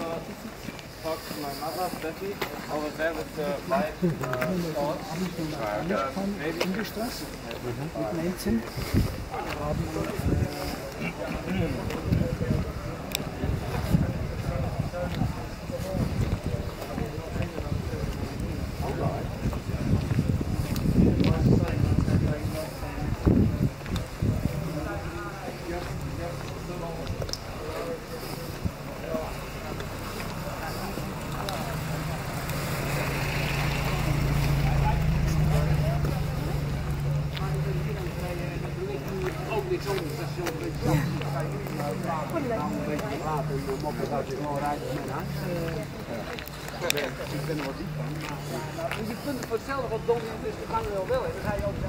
Maybe you thought talk to my mother, Steffi, over there with the white uh, thoughts. Uh, maybe Englischstraße mit 19. Ik ben er wat diep van. Dus je kunt het voor hetzelfde wat Don is, we gaan wel wel. Dan ga je over de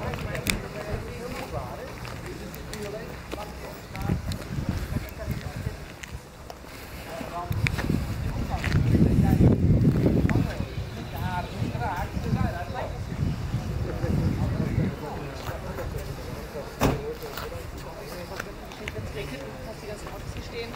Autos stehen.